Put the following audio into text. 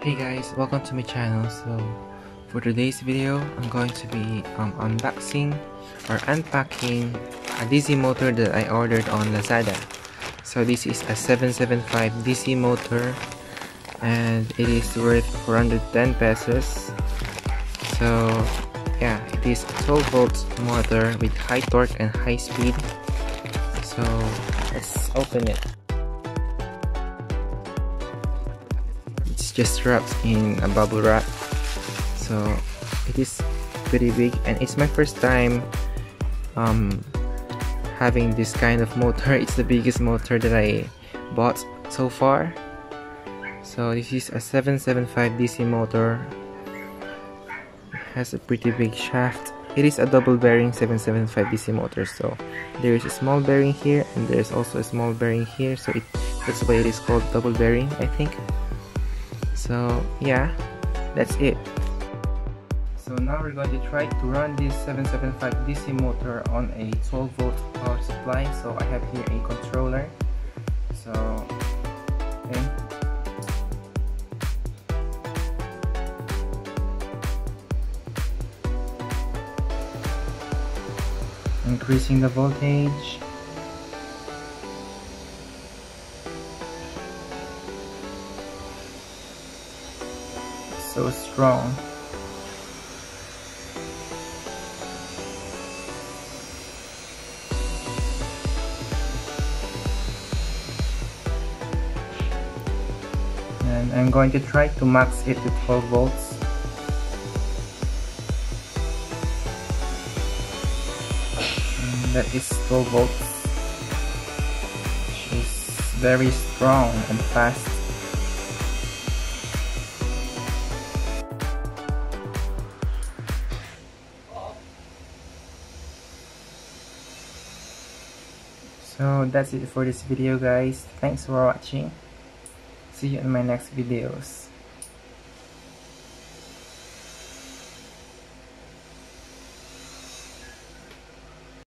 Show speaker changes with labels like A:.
A: Hey guys, welcome to my channel. So for today's video, I'm going to be um, unboxing or unpacking a DC motor that I ordered on Lazada. So this is a 775 DC motor and it is worth 410 pesos. So yeah, it is a 12 volt motor with high torque and high speed. So let's open it. Just wrapped in a bubble wrap. So it is pretty big and it's my first time um, having this kind of motor. It's the biggest motor that I bought so far. So this is a 775 DC motor. It has a pretty big shaft. It is a double bearing 775 DC motor so there is a small bearing here and there's also a small bearing here. So it, that's why it is called double bearing I think so yeah that's it. so now we're going to try to run this 775 DC motor on a 12 volt power supply. So I have here a controller. So okay increasing the voltage so strong. And I'm going to try to max it to 12 volts. And that is 12 volts. Is very strong and fast. So that's it for this video guys. Thanks for watching. See you in my next videos.